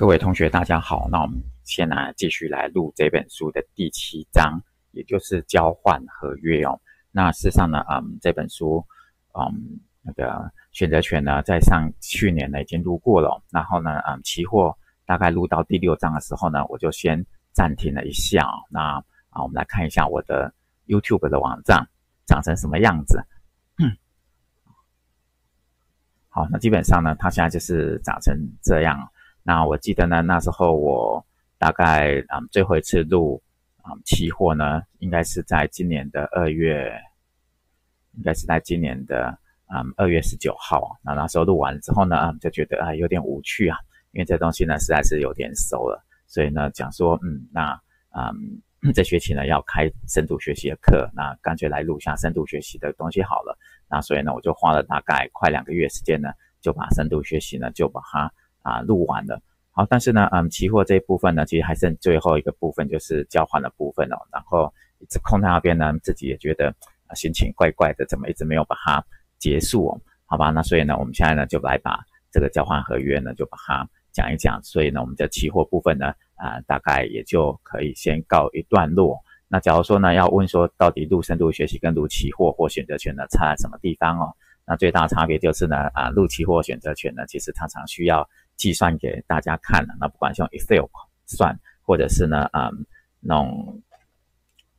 各位同学，大家好。那我们先来继续来录这本书的第七章，也就是交换合约哦。那事实上呢，嗯，这本书，嗯，那个选择权呢，在上去年呢已经录过了。然后呢，嗯，期货大概录到第六章的时候呢，我就先暂停了一下。那啊，我们来看一下我的 YouTube 的网站长成什么样子。好，那基本上呢，它现在就是长成这样。那我记得呢，那时候我大概嗯最后一次录啊期货呢，应该是在今年的二月，应该是在今年的啊二月十九号。那那时候录完之后呢，就觉得啊有点无趣啊，因为这东西呢实在是有点熟了，所以呢讲说嗯那嗯这学期呢要开深度学习的课，那干脆来录下深度学习的东西好了。那所以呢我就花了大概快两个月时间呢，就把深度学习呢就把它。啊，录完了，好，但是呢，嗯，期货这一部分呢，其实还剩最后一个部分，就是交换的部分哦。然后一直空在那边呢，自己也觉得啊，心情怪怪的，怎么一直没有把它结束哦？好吧，那所以呢，我们现在呢，就来把这个交换合约呢，就把它讲一讲。所以呢，我们的期货部分呢，啊，大概也就可以先告一段落。那假如说呢，要问说到底录深度学习跟录期货或选择权呢，差在什么地方哦？那最大差别就是呢，啊，录期货选择权呢，其实它常需要。计算给大家看了，那不管是用 Excel 算，或者是呢，嗯，那种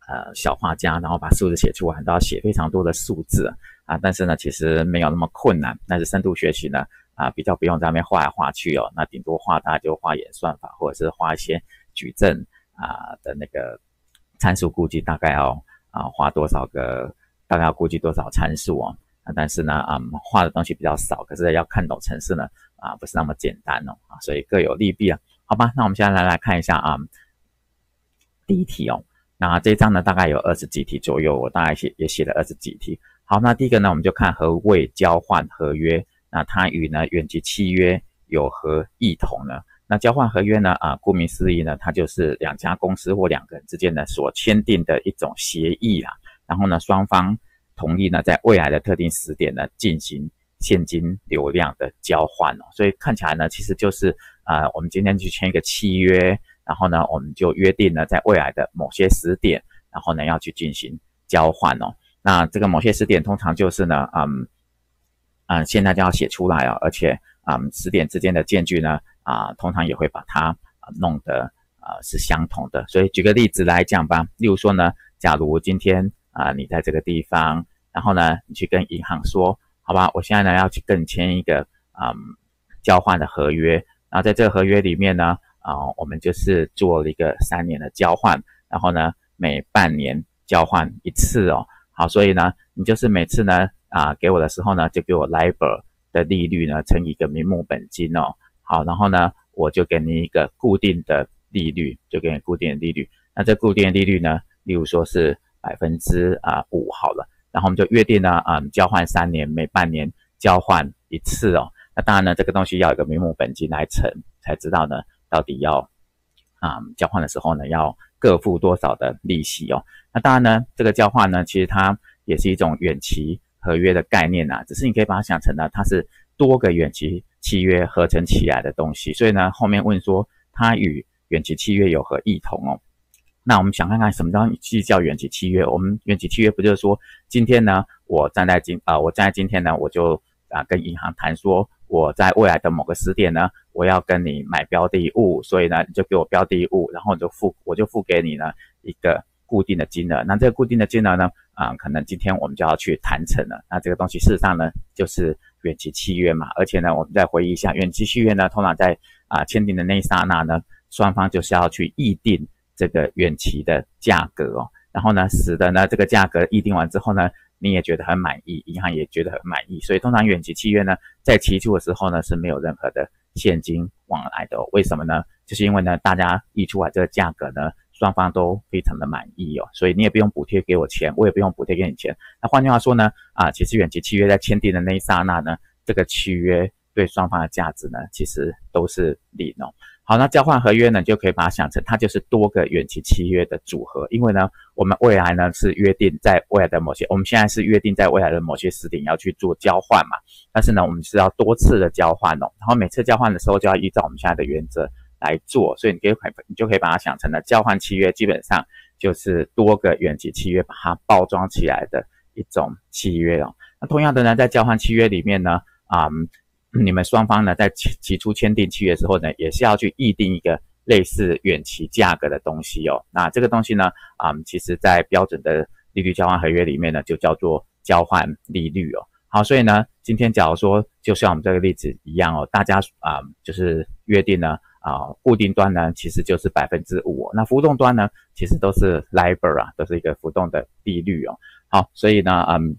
呃小画家，然后把数字写出来，都要写非常多的数字啊。但是呢，其实没有那么困难。但是深度学习呢，啊，比较不用在那边画来画去哦。那顶多画，大家就画演算法，或者是画一些矩阵啊的那个参数估计，大概要啊画多少个，大概要估计多少参数哦。但是呢，嗯，画的东西比较少，可是要看懂程式呢。啊，不是那么简单哦，啊，所以各有利弊啊，好吧，那我们现在来来看一下啊，第一题哦，那这一章呢大概有二十几题左右，我大概写也写了二十几题。好，那第一个呢，我们就看何谓交换合约，那它与呢远期契约有何异同呢？那交换合约呢，啊，顾名思义呢，它就是两家公司或两个人之间呢所签订的一种协议啦，然后呢双方同意呢在未来的特定时点呢进行。现金流量的交换哦，所以看起来呢，其实就是啊，我们今天去签一个契约，然后呢，我们就约定了在未来的某些时点，然后呢要去进行交换哦。那这个某些时点通常就是呢，嗯嗯，现在就要写出来哦，而且啊，时点之间的间距呢，啊，通常也会把它弄得啊是相同的。所以举个例子来讲吧，例如说呢，假如今天啊你在这个地方，然后呢你去跟银行说。好吧，我现在呢要去跟你签一个嗯交换的合约，然后在这个合约里面呢，啊我们就是做了一个三年的交换，然后呢每半年交换一次哦。好，所以呢你就是每次呢啊给我的时候呢就给我 LIBOR 的利率呢乘以一个名目本金哦。好，然后呢我就给你一个固定的利率，就给你固定的利率。那这固定的利率呢，例如说是百分之啊五好了。然后我们就约定呢，嗯，交换三年，每半年交换一次哦。那当然呢，这个东西要有个名目本金来乘，才知道呢，到底要啊交换的时候呢，要各付多少的利息哦。那当然呢，这个交换呢，其实它也是一种远期合约的概念呐，只是你可以把它想成呢，它是多个远期契约合成起来的东西。所以呢，后面问说它与远期契约有何异同哦？那我们想看看什么叫计叫远期契约？我们远期契约不就是说，今天呢，我站在今啊，我站在今天呢，我就啊跟银行谈说，我在未来的某个时点呢，我要跟你买标的物，所以呢，你就给我标的物，然后就付，我就付给你呢一个固定的金额。那这个固定的金额呢，啊，可能今天我们就要去谈成了。那这个东西事实上呢，就是远期契约嘛。而且呢，我们再回忆一下，远期契约呢，通常在啊签订的那一刹那呢，双方就是要去议定。这个远期的价格哦，然后呢，使得呢这个价格议定完之后呢，你也觉得很满意，银行也觉得很满意，所以通常远期契约呢，在期出的时候呢是没有任何的现金往来的。为什么呢？就是因为呢，大家议出来这个价格呢，双方都非常的满意哦，所以你也不用补贴给我钱，我也不用补贴给你钱。那换句话说呢，啊，其实远期契约在签订的那一刹那呢，这个契约对双方的价值呢，其实都是零哦。好，那交换合约呢，就可以把它想成它就是多个远期契约的组合。因为呢，我们未来呢是约定在未来的某些，我们现在是约定在未来的某些时点要去做交换嘛。但是呢，我们是要多次的交换哦。然后每次交换的时候就要依照我们现在的原则来做，所以你可以你就可以把它想成了交换契约，基本上就是多个远期契约把它包装起来的一种契约哦。那同样的呢，在交换契约里面呢，啊，你们双方呢在起起初签订契约之后呢，也是要去议定一个类似远期价格的东西哦。那这个东西呢，啊，其实在标准的利率交换合约里面呢，就叫做交换利率哦。好，所以呢，今天假如说就像我们这个例子一样哦，大家啊就是约定呢啊，固定端呢其实就是百分之五，那浮动端呢其实都是 LIBOR 啊，都是一个浮动的利率哦。好，所以呢，嗯。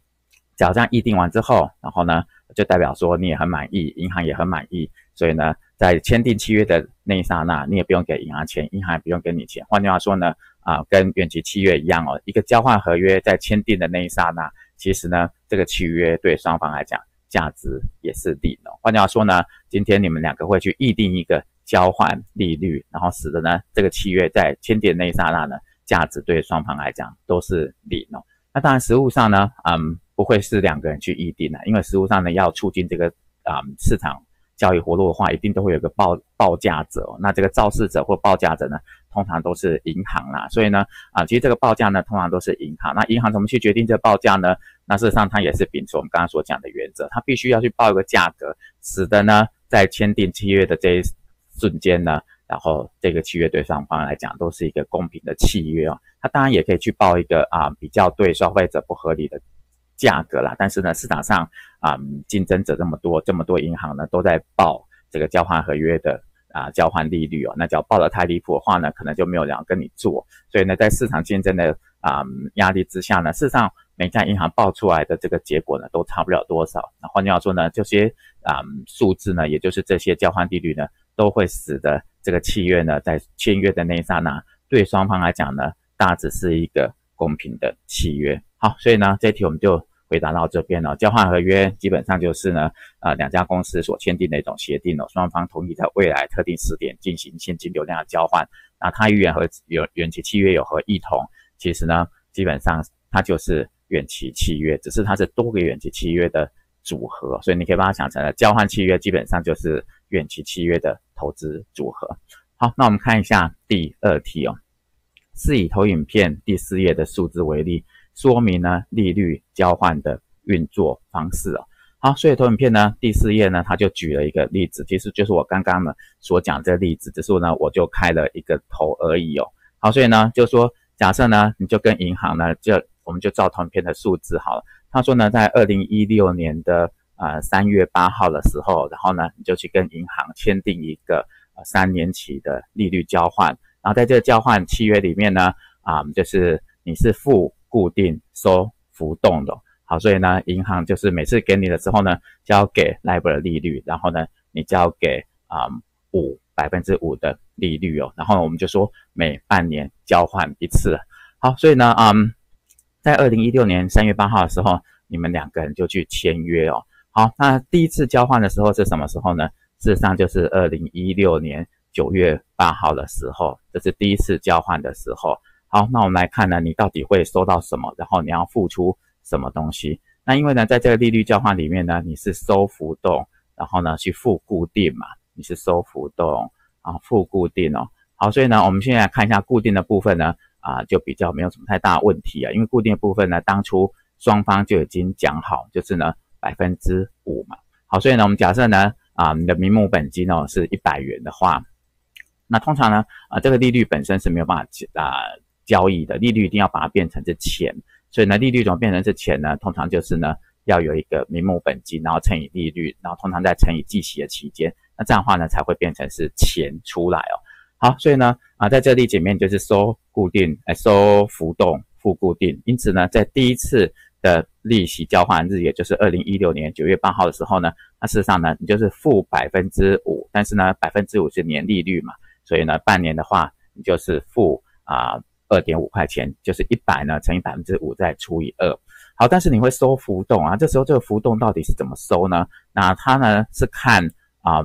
只要这样议定完之后，然后呢，就代表说你也很满意，银行也很满意，所以呢，在签订契约的那一刹那，你也不用给银行钱，银行也不用给你钱。换句话说呢，啊，跟远期契约一样哦，一个交换合约在签订的那一刹那，其实呢，这个契约对双方来讲价值也是零哦。换句话说呢，今天你们两个会去议定一个交换利率，然后使得呢，这个契约在签订那一刹那呢，价值对双方来讲都是零哦。那当然，实物上呢，嗯。不会是两个人去议定的，因为实务上呢，要促进这个啊市场交易活络的话，一定都会有个报报价者。那这个肇事者或报价者呢，通常都是银行啦。所以呢，啊，其实这个报价呢，通常都是银行。那银行怎么去决定这个报价呢？那事实上，它也是秉持我们刚刚所讲的原则，它必须要去报一个价格，使得呢，在签订契约的这一瞬间呢，然后这个契约对双方来讲都是一个公平的契约哦。他当然也可以去报一个啊比较对消费者不合理的。价格啦，但是呢，市场上啊，竞争者这么多，这么多银行呢都在报这个交换合约的啊交换利率哦，那只要报的太离谱的话呢，可能就没有人跟你做。所以呢，在市场竞争的啊压力之下呢，事实上每家银行报出来的这个结果呢，都差不了多少。那换句话说呢，这些啊数字呢，也就是这些交换利率呢，都会使得这个契约呢，在签约的那一刹那，对双方来讲呢，大致是一个公平的契约。好，所以呢，这题我们就。回答到这边了，交换合约基本上就是呢，呃，两家公司所签订的一种协定哦，双方同意在未来特定时点进行现金流量的交换。那它与远和远远期契约有何异同？其实呢，基本上它就是远期契约，只是它是多个远期契约的组合，所以你可以把它想成了交换契约，基本上就是远期契约的投资组合。好，那我们看一下第二题哦，是以投影片第四页的数字为例。说明呢利率交换的运作方式哦。好，所以投影片呢第四页呢，他就举了一个例子，其实就是我刚刚呢所讲这个例子，只是呢我就开了一个头而已哦。好，所以呢就说假设呢你就跟银行呢就我们就照投影片的数字好了。他说呢在二零一六年的呃三月八号的时候，然后呢你就去跟银行签订一个呃三年期的利率交换，然后在这个交换契约里面呢啊就是你是付。固定收浮动的，好，所以呢，银行就是每次给你的时候呢，交给 LIBOR 的利率，然后呢，你交给啊五百分之五的利率哦，然后我们就说每半年交换一次，好，所以呢，嗯，在二零一六年三月八号的时候，你们两个人就去签约哦，好，那第一次交换的时候是什么时候呢？事实上就是二零一六年九月八号的时候，这是第一次交换的时候。好，那我们来看呢，你到底会收到什么？然后你要付出什么东西？那因为呢，在这个利率交换里面呢，你是收浮动，然后呢去付固定嘛，你是收浮动啊，付固定哦。好，所以呢，我们现在看一下固定的部分呢，啊，就比较没有什么太大问题啊，因为固定的部分呢，当初双方就已经讲好，就是呢百分之五嘛。好，所以呢，我们假设呢，啊，你的名目本金哦是一百元的话，那通常呢，啊，这个利率本身是没有办法啊。交易的利率一定要把它变成是钱，所以呢，利率怎么变成是钱呢？通常就是呢，要有一个名目本金，然后乘以利率，然后通常再乘以计息的期间，那这样的话呢，才会变成是钱出来哦。好，所以呢，啊，在这例子里面就是收固定，哎，收浮动付固定，因此呢，在第一次的利息交换日，也就是二零一六年九月八号的时候呢，那事实上呢，你就是负百分之五，但是呢，百分之五是年利率嘛，所以呢，半年的话，你就是负啊。二点五块钱就是一百呢，乘以百分之五再除以二。好，但是你会收浮动啊？这时候这个浮动到底是怎么收呢？那它呢是看啊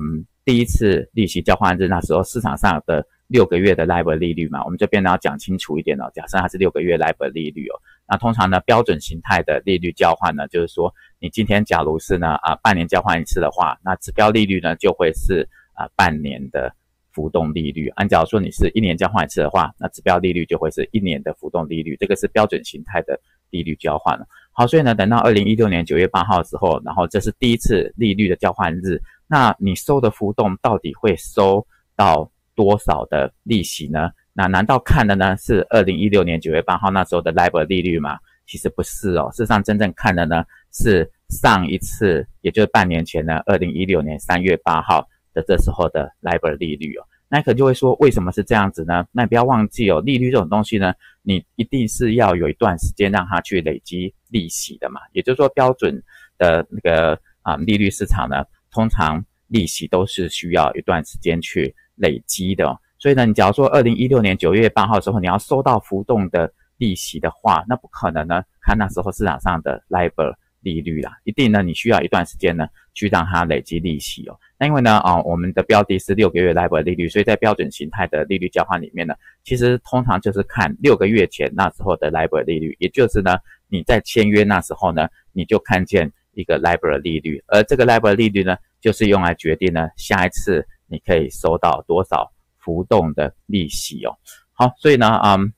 第一次利息交换日那时候市场上的六个月的 LIBOR 利率嘛。我们这边呢要讲清楚一点哦。假设它是六个月 LIBOR 利率哦，那通常呢标准形态的利率交换呢，就是说你今天假如是呢啊半年交换一次的话，那指标利率呢就会是啊半年的浮动利率。按假如说你是一年交换一次的话，那指标利率就会是一年的浮动利率，这个是标准形态的利率交换了。好，所以呢，等到二零一六年九月八号之后，然后这是第一次利率的交换日，那你收的浮动到底会收到多少的利息呢？那难道看的呢是二零一六年九月八号那时候的 LIBOR 利率吗？其实不是哦，事实上真正看的呢是上一次，也就是半年前呢，二零一六年三月八号的这时候的 LIBOR 利率哦。那可能就会说，为什么是这样子呢？那不要忘记哦，利率这种东西呢，你一定是要有一段时间让它去累积利息的嘛。也就是说，标准的那个啊利率市场呢，通常利息都是需要一段时间去累积的。所以呢，你假如说二零一六年九月八号的时候，你要收到浮动的利息的话，那不可能呢。看那时候市场上的 LIBOR 利率啦，一定呢，你需要一段时间呢，去让它累积利息哦。那因为呢，啊，我们的标的是六个月 LIBOR 利率，所以在标准形态的利率交换里面呢，其实通常就是看六个月前那时候的 LIBOR 利率，也就是呢，你在签约那时候呢，你就看见一个 LIBOR 利率，而这个 LIBOR 利率呢，就是用来决定呢，下一次你可以收到多少。浮动的利息哦，好，所以呢，嗯，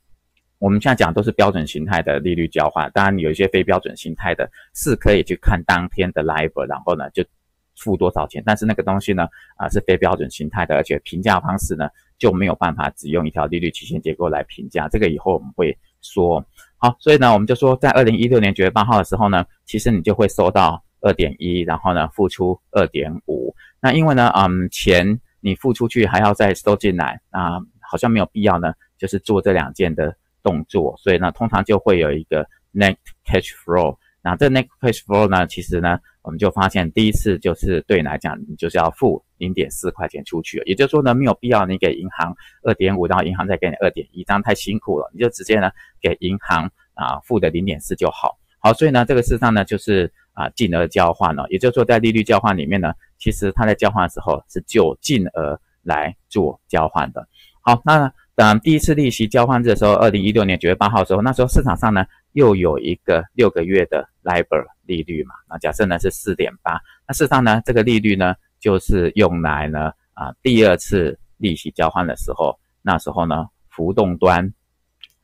我们现在讲都是标准形态的利率交换，当然有一些非标准形态的，是可以去看当天的 LIBOR，然后呢就付多少钱，但是那个东西呢，啊是非标准形态的，而且评价方式呢就没有办法只用一条利率曲线结构来评价，这个以后我们会说。好，所以呢，我们就说在二零一六年九月八号的时候呢，其实你就会收到二点一，然后呢付出二点五，那因为呢，嗯，钱。你付出去还要再收进来啊，好像没有必要呢，就是做这两件的动作，所以呢，通常就会有一个 net cash flow。那这 net cash flow 呢，其实呢，我们就发现第一次就是对你来讲，你就是要付零点四块钱出去，也就是说呢，没有必要你给银行二点五，然后银行再给你二点一，这样太辛苦了，你就直接呢给银行啊付的零点四就好。好，所以呢，这个事实上呢，就是啊净额交换了，也就是说在利率交换里面呢。其实它在交换的时候是就净额来做交换的。好，那等第一次利息交换日的时候，二零一六年九月八号的时候，那时候市场上呢又有一个六个月的 LIBOR 利率嘛，那假设呢是四点八，那事实上呢这个利率呢就是用来呢啊第二次利息交换的时候，那时候呢浮动端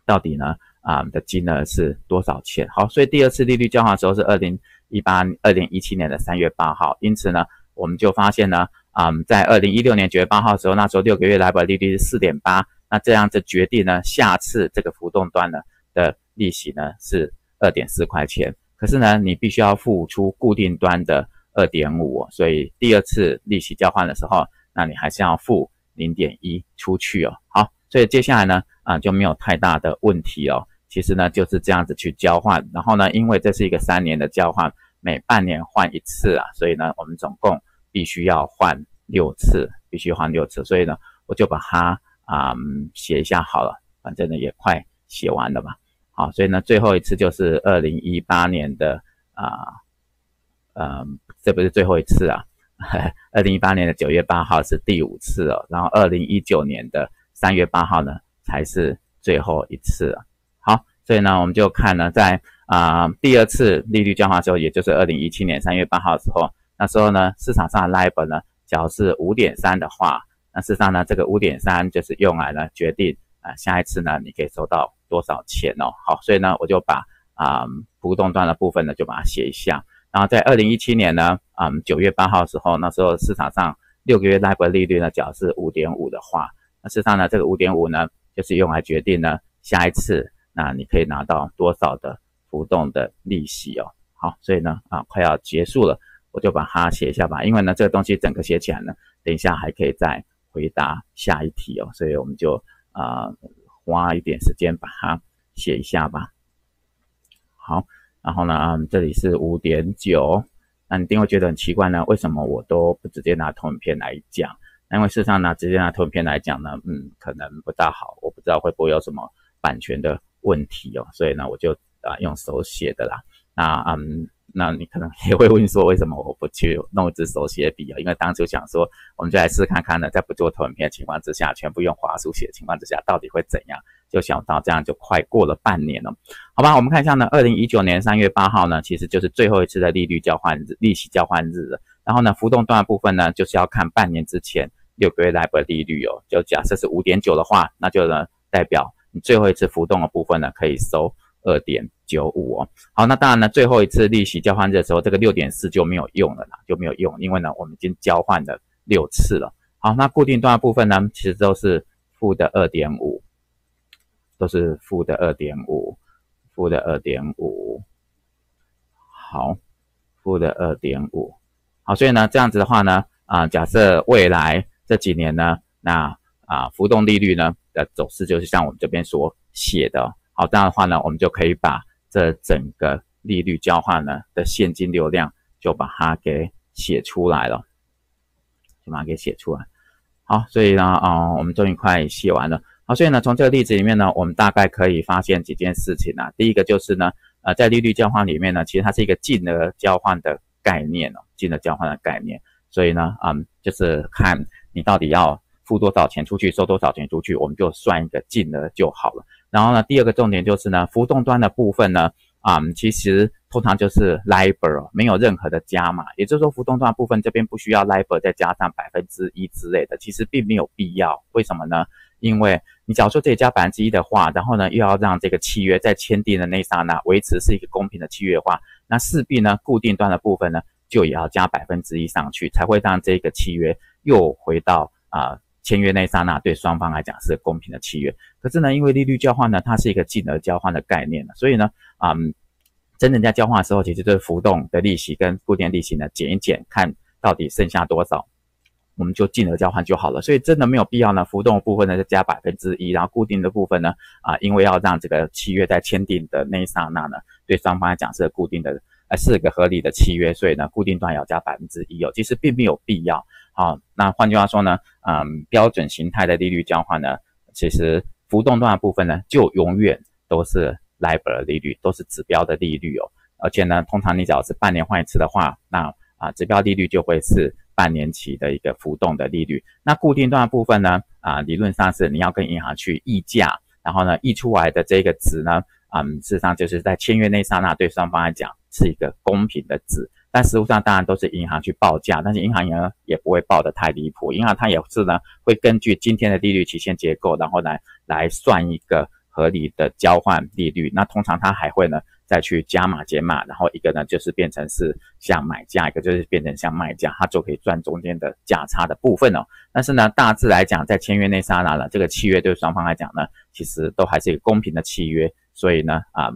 到底呢啊的金额是多少钱？好，所以第二次利率交换的时候是二零一八二零一七年的三月八号，因此呢。我们就发现呢，啊，在二零一六年九月八号的时候，那时候六个月来 i 利率是四点八，那这样子决定呢，下次这个浮动端呢的利息呢是二点四块钱，可是呢，你必须要付出固定端的二点五，所以第二次利息交换的时候，那你还是要付零点一出去哦。好，所以接下来呢，啊就没有太大的问题哦。其实呢就是这样子去交换，然后呢，因为这是一个三年的交换。每半年换一次啊，所以呢，我们总共必须要换六次，必须换六次，所以呢，我就把它啊写一下好了，反正呢也快写完了嘛。好，所以呢，最后一次就是二零一八年的啊，呃，这不是最后一次啊，二零一八年的九月八号是第五次哦，然后二零一九年的三月八号呢才是最后一次啊。所以呢，我们就看呢在。啊，第二次利率交换的时候，也就是二零一七年三月八号的时候，那时候呢，市场上的 LIBOR 呢，只要是五点三的话，那事实上呢，这个五点三就是用来呢决定啊下一次呢你可以收到多少钱哦。好，所以呢，我就把啊浮动端的部分呢就把它写一下。然后在二零一七年呢，啊九月八号的时候，那时候市场上六个月 LIBOR 利率呢，只要是五点五的话，那事实上呢，这个五点五呢，就是用来决定呢下一次那你可以拿到多少的。浮动的利息哦，好，所以呢，啊，快要结束了，我就把它写一下吧。因为呢，这个东西整个写起来呢，等一下还可以再回答下一题哦，所以我们就啊花一点时间把它写一下吧。好，然后呢，啊，这里是五点九，那你一定会觉得很奇怪呢，为什么我都不直接拿投影片来讲？因为事实上呢，直接拿投影片来讲呢，嗯，可能不大好，我不知道会不会有什么版权的问题哦，所以呢，我就。啊，用手写的啦。那嗯，那你可能也会问说，为什么我不去弄一支手写笔啊？因为当初想说，我们就来试看看呢，在不做投影片的情况之下，全部用滑鼠写的情况之下，到底会怎样？就想到这样就快过了半年了，好吧？我们看一下呢，二零一九年三月八号呢，其实就是最后一次的利率交换日，利息交换日了。然后呢，浮动段的部分呢，就是要看半年之前六个月 LIBOR 利率哦，就假设是五点九的话，那就呢代表最后一次浮动的部分呢可以收二点九五哦。好，那当然呢，最后一次利息交换日的时候，这个六点四就没有用了啦，就没有用，因为呢我们已经交换了六次了。好，那固定端的部分呢，其实都是负的二点五，都是负的二点五，负的二点五。好，负的二点五。好，所以呢，这样子的话呢，啊，假设未来这几年呢，那啊，浮动利率呢的走势就是像我们这边所写的。好，这样的话呢，我们就可以把这整个利率交换呢的现金流量就把它给写出来了，就把它给写出来。好，所以呢，啊，我们终于快写完了。好，所以呢，从这个例子里面呢，我们大概可以发现几件事情啊。第一个就是呢，呃，在利率交换里面呢，其实它是一个净额交换的。概念哦，净额交换的概念，所以呢，嗯，就是看你到底要付多少钱出去，收多少钱出去，我们就算一个净额就好了。然后呢，第二个重点就是呢，浮动端的部分呢，啊，其实通常就是 LIBOR 没有任何的加码，也就是说，浮动端部分这边不需要 LIBOR 再加上百分之一之类的，其实并没有必要。为什么呢？因为你假如说这里加百分之一的话，然后呢，又要让这个契约在签订的那刹那维持是一个公平的契约的话。那势必呢，固定端的部分呢，就也要加百分之一上去，才会让这个契约又回到啊签约那一刹那对双方来讲是公平的契约。可是呢，因为利率交换呢，它是一个净额交换的概念呢所以呢，嗯，真正在交换的时候，其实就是浮动的利息跟固定利息呢减一减，看到底剩下多少。我们就净额交换就好了，所以真的没有必要呢。浮动的部分呢，再加百分之一，然后固定的部分呢，啊，因为要让这个契约在签订的那一刹那呢，对双方来讲是固定的，呃，是个合理的契约，所以呢，固定端要加百分之一哦，其实并没有必要。好，那换句话说呢，嗯，标准形态的利率交换呢，其实浮动段的部分呢，就永远都是 LIBOR 利率，都是指标的利率哦。而且呢，通常你只要是半年换一次的话，那啊，指标利率就会是。半年期的一个浮动的利率，那固定段的部分呢？啊，理论上是你要跟银行去议价，然后呢，议出来的这个值呢，嗯，事实上就是在签约那刹那，对双方来讲是一个公平的值。但实物上当然都是银行去报价，但是银行呢也不会报得太离谱，银行它也是呢会根据今天的利率期限结构，然后来来算一个合理的交换利率。那通常它还会呢。再去加码减码，然后一个呢就是变成是像买价，一个就是变成像卖价，它就可以赚中间的价差的部分哦。但是呢，大致来讲，在签约那刹那呢，这个契约对双方来讲呢，其实都还是一个公平的契约。所以呢，啊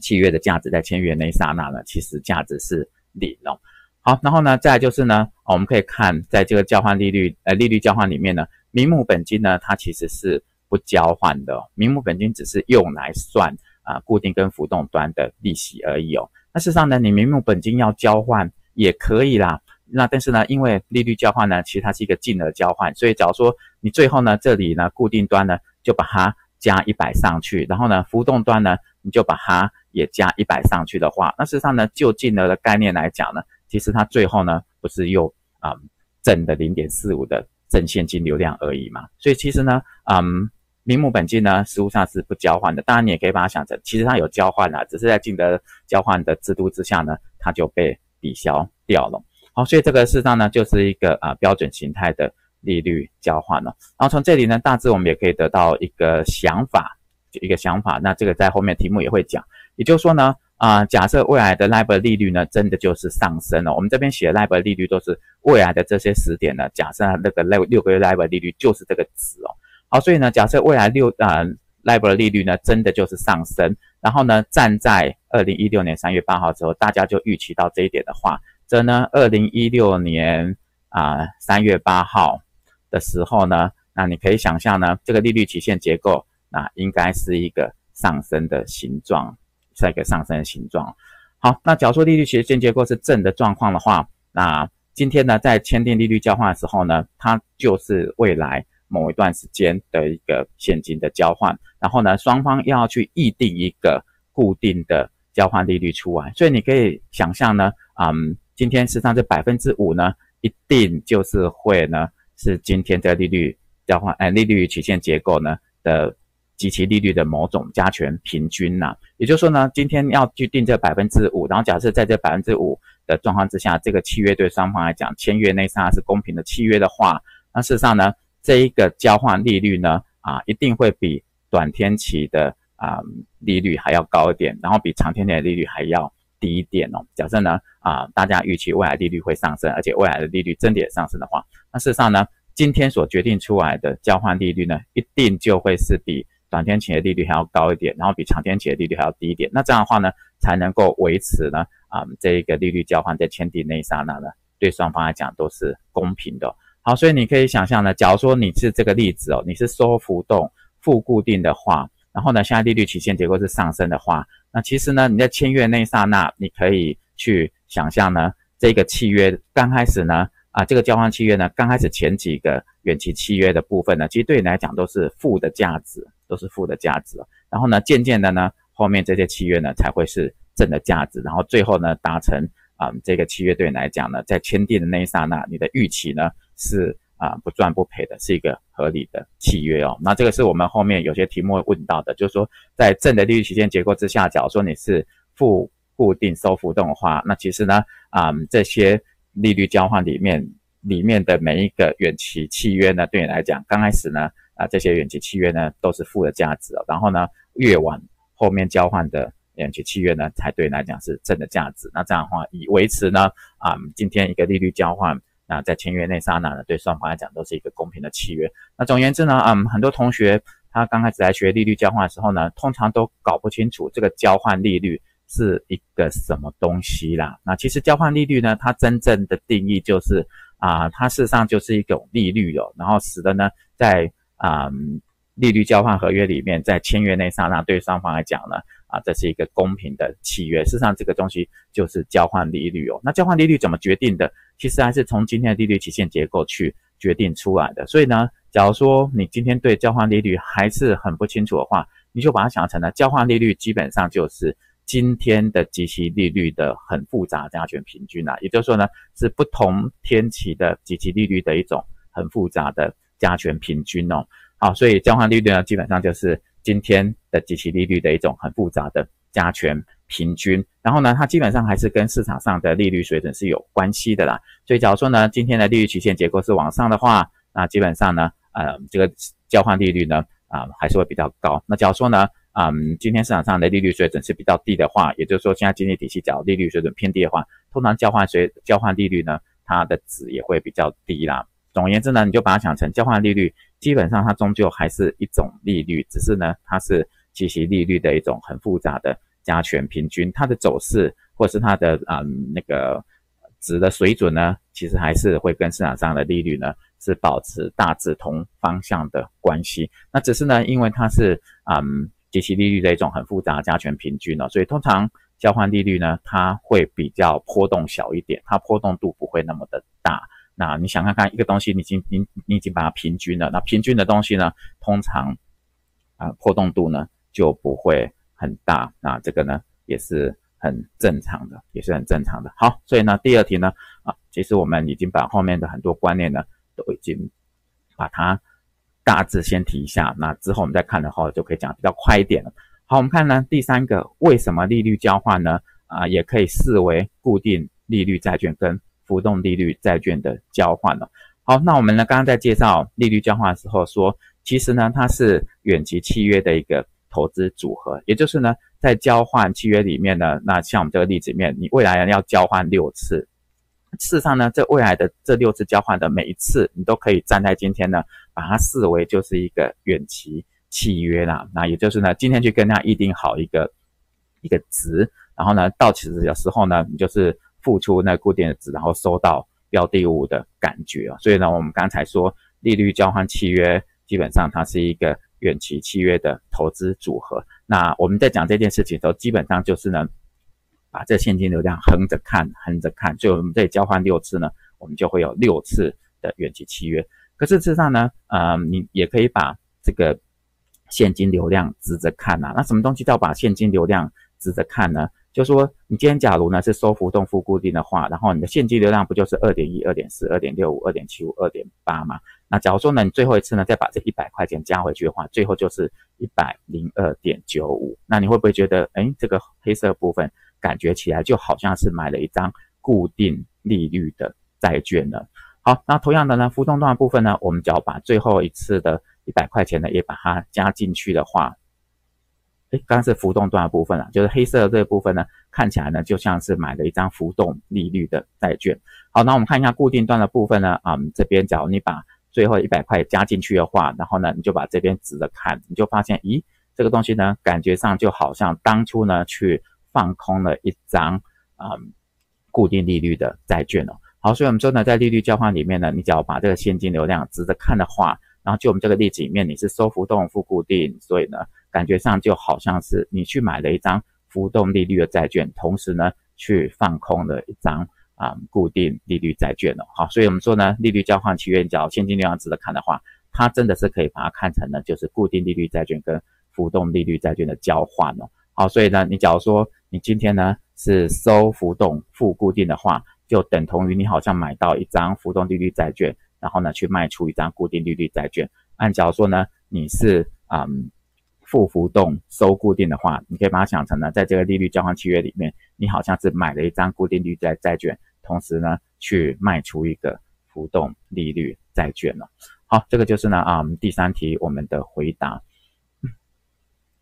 契约的价值在签约那一刹那呢，其实价值是零哦。好，然后呢，再就是呢，我们可以看在这个交换利率呃利率交换里面呢，名目本金呢，它其实是不交换的，名目本金只是用来算。啊，固定跟浮动端的利息而已哦。那事实上呢，你名目本金要交换也可以啦。那但是呢，因为利率交换呢，其实它是一个净额交换，所以假如说你最后呢，这里呢，固定端呢就把它加一百上去，然后呢，浮动端呢你就把它也加一百上去的话，那事实上呢，就净额的概念来讲呢，其实它最后呢不是又啊正的零点四五的正现金流量而已嘛。所以其实呢，嗯。名目本金呢，实物上是不交换的。当然，你也可以把它想成，其实它有交换啦，只是在净额交换的制度之下呢，它就被抵消掉了。好，所以这个事实上呢，就是一个啊标准形态的利率交换了。然后从这里呢，大致我们也可以得到一个想法，一个想法。那这个在后面题目也会讲。也就是说呢，啊，假设未来的 LIBOR 利率呢，真的就是上升了。我们这边写 LIBOR 利率都是未来的这些时点呢，假设那个六六个月 LIBOR 利率就是这个值哦。好，所以呢，假设未来六啊，LIBOR 利率呢，真的就是上升，然后呢，站在二零一六年三月八号之后，大家就预期到这一点的话，则呢，二零一六年啊三月八号的时候呢，那你可以想象呢，这个利率曲线结构，那应该是一个上升的形状，是一个上升的形状。好，那假如说利率曲线结构是正的状况的话，那今天呢，在签订利率交换的时候呢，它就是未来。某一段时间的一个现金的交换，然后呢，双方要去议定一个固定的交换利率出来，所以你可以想象呢，嗯，今天实际上这百分之五呢，一定就是会呢，是今天这个利率交换，哎，利率曲线结构呢的及其利率的某种加权平均呐，也就是说呢，今天要去定这百分之五，然后假设在这百分之五的状况之下，这个契约对双方来讲签约那刹是公平的契约的话。那事实上呢，这一个交换利率呢，啊，一定会比短天期的啊利率还要高一点，然后比长天期的利率还要低一点哦。假设呢，啊，大家预期未来利率会上升，而且未来的利率真的也上升的话，那事实上呢，今天所决定出来的交换利率呢，一定就会是比短天期的利率还要高一点，然后比长天期的利率还要低一点。那这样的话呢，才能够维持呢，啊，这一个利率交换在签订那一刹那呢，对双方来讲都是公平的。好，所以你可以想象呢，假如说你是这个例子哦，你是收浮动负固定的话，然后呢，现在利率曲线结构是上升的话，那其实呢，你在签约那一刹那，你可以去想象呢，这个契约刚开始呢，啊，这个交换契约呢，刚开始前几个远期契约的部分呢，其实对你来讲都是负的价值，都是负的价值。然后呢，渐渐的呢，后面这些契约呢才会是正的价值，然后最后呢，达成啊，这个契约对你来讲呢，在签订的那一刹那，你的预期呢？是啊，不赚不赔的，是一个合理的契约哦。那这个是我们后面有些题目会问到的，就是说在正的利率期间结构之下，假如说你是负固定收浮动的话，那其实呢，啊，这些利率交换里面里面的每一个远期契约呢，对你来讲，刚开始呢，啊，这些远期契约呢都是负的价值哦。然后呢，越往后面交换的远期契约呢，才对你来讲是正的价值。那这样的话，以维持呢，啊，今天一个利率交换。那在签约那刹那呢，对双方来讲都是一个公平的契约。那总而言之呢，嗯，很多同学他刚开始来学利率交换的时候呢，通常都搞不清楚这个交换利率是一个什么东西啦。那其实交换利率呢，它真正的定义就是啊，它事实上就是一种利率哦，然后使得呢，在啊利率交换合约里面，在签约那刹那，对双方来讲呢。啊，这是一个公平的契约。事实上，这个东西就是交换利率哦。那交换利率怎么决定的？其实还是从今天的利率期限结构去决定出来的。所以呢，假如说你今天对交换利率还是很不清楚的话，你就把它想成了交换利率基本上就是今天的及其利率的很复杂加权平均啊。也就是说呢，是不同天期的及其利率的一种很复杂的加权平均哦。好，所以交换利率呢，基本上就是。今天的及其利率的一种很复杂的加权平均，然后呢，它基本上还是跟市场上的利率水准是有关系的啦。所以，假如说呢，今天的利率曲线结构是往上的话，那基本上呢，呃，这个交换利率呢，啊，还是会比较高。那假如说呢，嗯，今天市场上的利率水准是比较低的话，也就是说，现在经济体系较利率水准偏低的话，通常交换水交换利率呢，它的值也会比较低啦。总而言之呢，你就把它想成交换利率。基本上它终究还是一种利率，只是呢，它是其实利率的一种很复杂的加权平均，它的走势或是它的啊那个值的水准呢，其实还是会跟市场上的利率呢是保持大致同方向的关系。那只是呢，因为它是嗯即息利率的一种很复杂加权平均哦，所以通常交换利率呢，它会比较波动小一点，它波动度不会那么的大。那你想看看一个东西，你已经你你已经把它平均了，那平均的东西呢，通常啊波动度呢就不会很大，那这个呢也是很正常的，也是很正常的。好，所以呢第二题呢啊，其实我们已经把后面的很多观念呢都已经把它大致先提一下，那之后我们再看的话就可以讲比较快一点了。好，我们看呢第三个，为什么利率交换呢啊也可以视为固定利率债券跟浮动利率债券的交换了。好，那我们呢刚刚在介绍利率交换的时候说，其实呢它是远期契约的一个投资组合，也就是呢在交换契约里面呢，那像我们这个例子里面，你未来要交换六次，事实上呢这未来的这六次交换的每一次，你都可以站在今天呢把它视为就是一个远期契约啦。那也就是呢今天去跟他议定好一个一个值，然后呢到期的时候呢，你就是。付出那固定的值，然后收到标的物的感觉啊，所以呢，我们刚才说利率交换契约基本上它是一个远期契约的投资组合。那我们在讲这件事情的时候，基本上就是呢，把这现金流量横着看，横着看，就我们这交换六次呢，我们就会有六次的远期契约。可是事实上呢，呃，你也可以把这个现金流量直着看呐。那什么东西叫把现金流量直着看呢？就说你今天假如呢是收浮动负固定的话，然后你的现金流量不就是二点一、二点四、二点六五、二点七五、二点八吗？那假如说呢你最后一次呢再把这一百块钱加回去的话，最后就是一百零二点九五。那你会不会觉得，哎，这个黑色部分感觉起来就好像是买了一张固定利率的债券呢？好，那同样的呢，浮动段部分呢，我们只要把最后一次的一百块钱呢，也把它加进去的话，哎，刚是浮动段的部分了，就是黑色的这部分呢，看起来呢就像是买了一张浮动利率的债券。好，那我们看一下固定段的部分呢，啊，这边假如你把最后一百块加进去的话，然后呢，你就把这边直着看，你就发现，咦，这个东西呢，感觉上就好像当初呢去放空了一张啊固定利率的债券哦。好，所以我们说呢，在利率交换里面呢，你只要把这个现金流量值得看的话，然后就我们这个例子里面，你是收浮动付固定，所以呢。感觉上就好像是你去买了一张浮动利率的债券，同时呢去放空了一张啊固定利率债券了。好，所以我们说呢，利率交换契约角现金流量值得看的话，它真的是可以把它看成呢就是固定利率债券跟浮动利率债券的交换哦。好，所以呢，你假如说你今天呢是收浮动付固定的话，就等同于你好像买到一张浮动利率债券，然后呢去卖出一张固定利率债券。按假如说呢你是嗯。付浮动收固定的话，你可以把它想成呢，在这个利率交换契约里面，你好像是买了一张固定利率债债券，同时呢去卖出一个浮动利率债券了。好，这个就是呢啊我们第三题我们的回答。